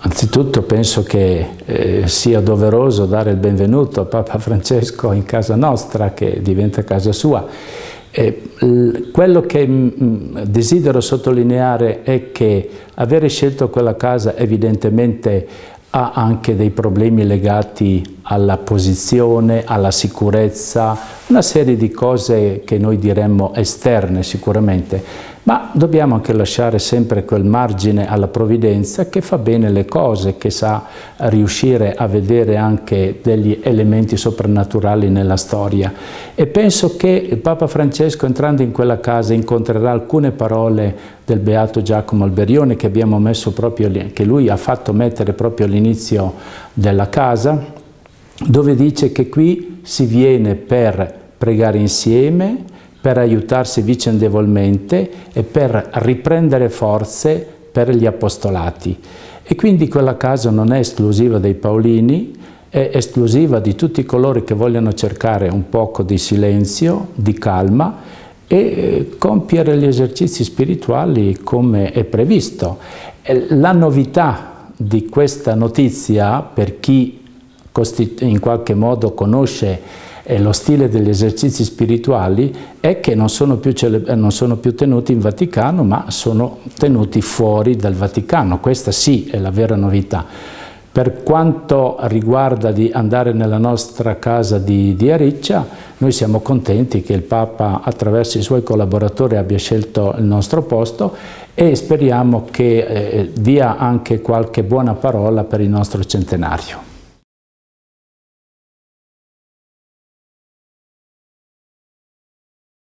Anzitutto penso che eh, sia doveroso dare il benvenuto a Papa Francesco in casa nostra, che diventa casa sua. E, quello che m, mm, desidero sottolineare è che avere scelto quella casa evidentemente ha anche dei problemi legati alla posizione, alla sicurezza, una serie di cose che noi diremmo esterne sicuramente, ma dobbiamo anche lasciare sempre quel margine alla provvidenza che fa bene le cose, che sa riuscire a vedere anche degli elementi soprannaturali nella storia. E penso che Papa Francesco entrando in quella casa incontrerà alcune parole del Beato Giacomo Alberione che, abbiamo messo proprio che lui ha fatto mettere proprio all'inizio della casa, dove dice che qui si viene per pregare insieme, per aiutarsi vicendevolmente e per riprendere forze per gli apostolati. E quindi quella casa non è esclusiva dei Paolini, è esclusiva di tutti coloro che vogliono cercare un poco di silenzio, di calma e eh, compiere gli esercizi spirituali come è previsto. La novità di questa notizia, per chi in qualche modo conosce e lo stile degli esercizi spirituali è che non sono, più non sono più tenuti in Vaticano, ma sono tenuti fuori dal Vaticano. Questa sì è la vera novità. Per quanto riguarda di andare nella nostra casa di, di Ariccia, noi siamo contenti che il Papa attraverso i suoi collaboratori abbia scelto il nostro posto e speriamo che eh, dia anche qualche buona parola per il nostro centenario.